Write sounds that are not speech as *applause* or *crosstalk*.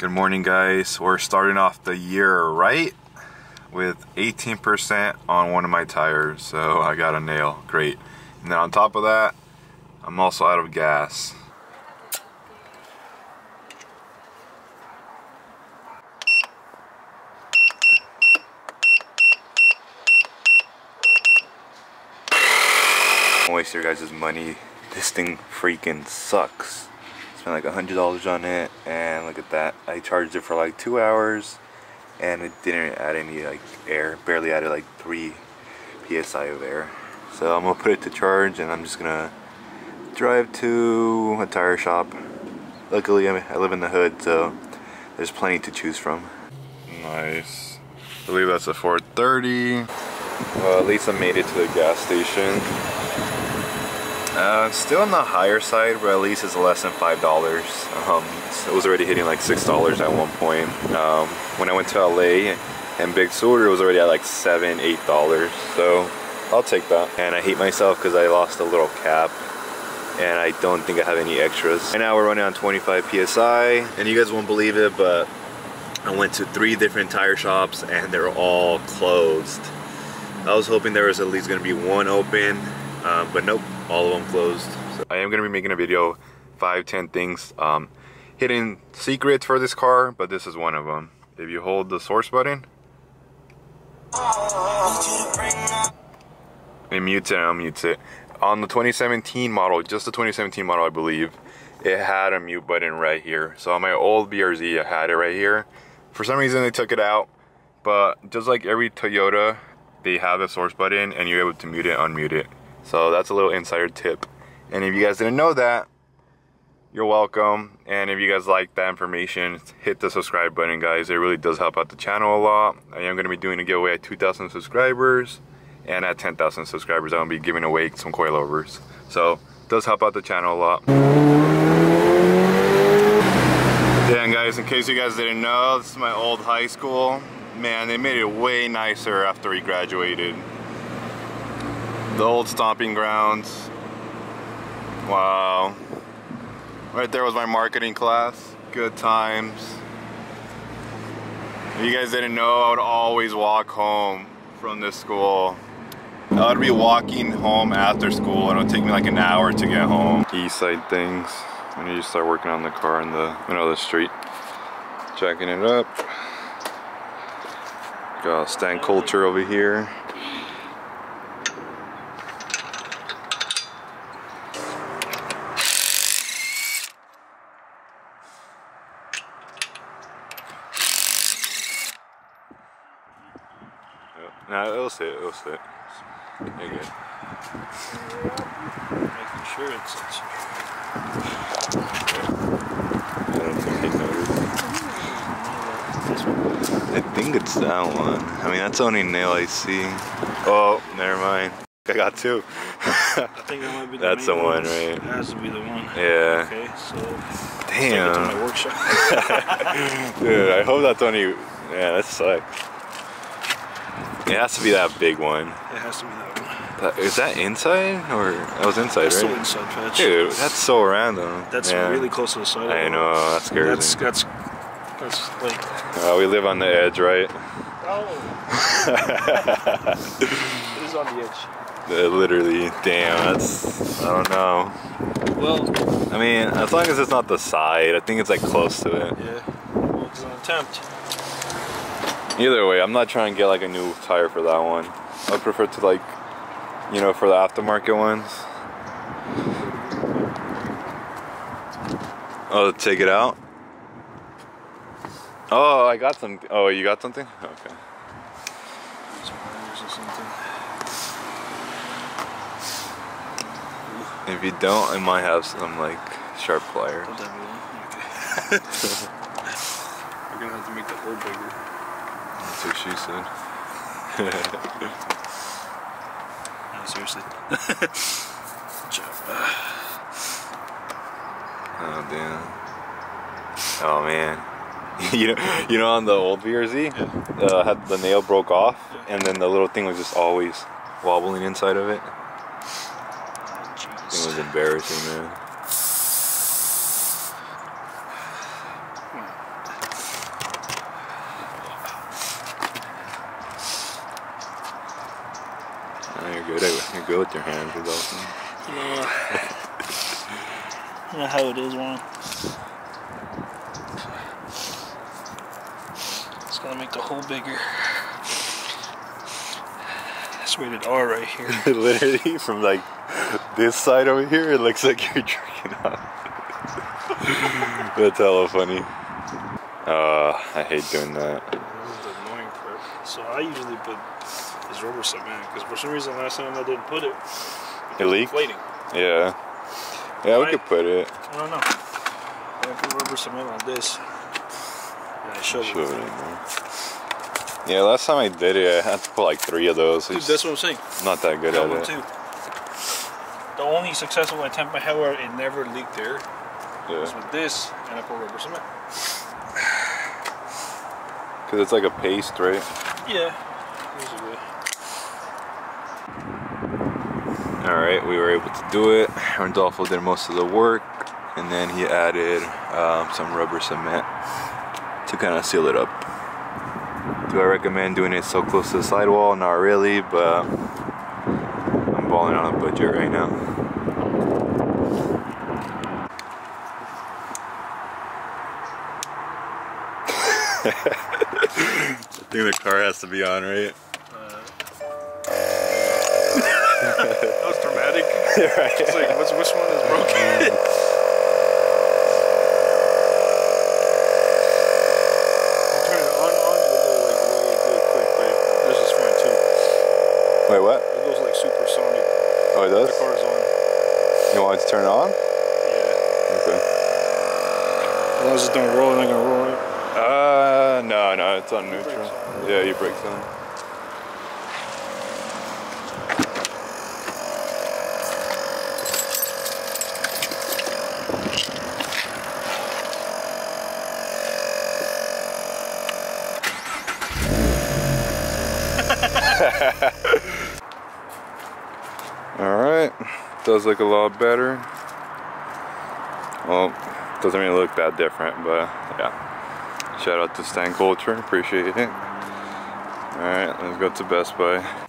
Good morning guys. We're starting off the year right with 18% on one of my tires. So I got a nail, great. And then on top of that, I'm also out of gas. Don't waste your guys' money. This thing freaking sucks. Spent like a hundred dollars on it, and look at that. I charged it for like two hours, and it didn't add any like air. Barely added like three psi of air. So I'm gonna put it to charge, and I'm just gonna drive to a tire shop. Luckily, I, live in the hood, so there's plenty to choose from. Nice. I believe that's a 430. Well, uh, at least I made it to the gas station. Uh, still on the higher side, but at least it's less than five dollars. Um, it was already hitting like six dollars at one point. Um, when I went to LA and Big Sur, it was already at like seven, eight dollars. So I'll take that. And I hate myself because I lost a little cap, and I don't think I have any extras. And now we're running on 25 psi, and you guys won't believe it, but I went to three different tire shops, and they're all closed. I was hoping there was at least going to be one open, um, but nope all of them closed. So I am gonna be making a video, five, ten things, um, hidden secrets for this car, but this is one of them. If you hold the source button, it mutes it and unmutes it. On the 2017 model, just the 2017 model, I believe, it had a mute button right here. So on my old BRZ, I had it right here. For some reason, they took it out, but just like every Toyota, they have a source button and you're able to mute it, unmute it. So that's a little insider tip. And if you guys didn't know that, you're welcome. And if you guys like that information, hit the subscribe button, guys. It really does help out the channel a lot. I am going to be doing a giveaway at 2,000 subscribers. And at 10,000 subscribers, I'm going to be giving away some coilovers. So, it does help out the channel a lot. And guys, in case you guys didn't know, this is my old high school. Man, they made it way nicer after we graduated the old stomping grounds. Wow. Right there was my marketing class. Good times. If you guys didn't know, I would always walk home from this school. I would be walking home after school and it would take me like an hour to get home. East side things. When you start working on the car in the middle of the street. Checking it up. Got stand culture over here. No, it'll sit, it'll sit. You're good. Making sure it sits. I don't think noticed. I think it's that one. I mean, that's the only nail I see. Oh, never mind. I got two. I think that might be the That's the one, ones. right? It has to be the one. Yeah. Okay, so take it to Damn. my workshop. *laughs* Dude, I hope that's only. Yeah, that sucks. It has to be that big one. it has to be that one. That- Is that inside or that was inside, That's the right? inside patch. Dude, that's so random. That's Yeah. really close to the side. I know. That scares That's that's that's like. Uh, we live on the edge, right? Oh. *laughs* *laughs* it is on the edge. Uh, Literally, damn. That's I don't know. Well, I mean, as long as it's not the side, I think it's like close to it. yeah. Well, it's an attempt. Either way, I'm not trying to get like a new tire for that one. I prefer to like, you know, for the aftermarket ones. Oh, take it out. Oh, I got some. Oh, you got something? Okay. If you don't, I might have some like sharp pliers. *laughs* We're gonna have to make the hole bigger. That's what she said. *laughs* No, seriously. *laughs* Oh damn. Oh man. *laughs* you know, you know, on the old BRZ, uh, had the nail broke off, and then the little thing was just always wobbling inside of it. It was embarrassing, man. Good at you're good with your hands, is awesome. Yeah. *laughs* you know how it is, man. It's gonna make the hole bigger. It's rated R right here. *laughs* Literally from like this side over here, it looks like you're jerking off. That's hella funny. Uh, I hate doing that. This is the annoying part. So I usually put this rubber cement because for some reason last time I didn't put it. It leaked? Inflating. Yeah. Yeah, we Right. could put it. I don't know. I put rubber cement on this. And I shove Shove it. in there. Yeah, last time I did it, I had to put like three of those. Dude, that's what I'm saying. not that good at it. too. The only successful attempt I had where it never leaked there was with this, and I put rubber cement. *sighs* Because it's like a paste, right? Yeah. Alright, we were able to do it. Randolfo did most of the work, and then he added um, some rubber cement to kind of seal it up. Do I recommend doing it so close to the sidewall? Not really, but I'm balling on a budget right now. *laughs* I think the car has to be on, right? Right. It's like, what's, which one is broken? *laughs* Turn it on, on, it'll go like really, really quick, but this is fine too. Wait, what? It goes like supersonic. Oh, it does? The does? car's on. You want it to turn it on? Yeah. Okay. As long as it don't roll, it's not gonna roll it. Uh, no, no, it's on neutral. brakes on. Yeah, you brakes on. *laughs* All right, does look a lot better. Well, doesn't really look that different, but yeah. Shout out to Stan Culture, appreciate it. Alright, let's go to Best Buy.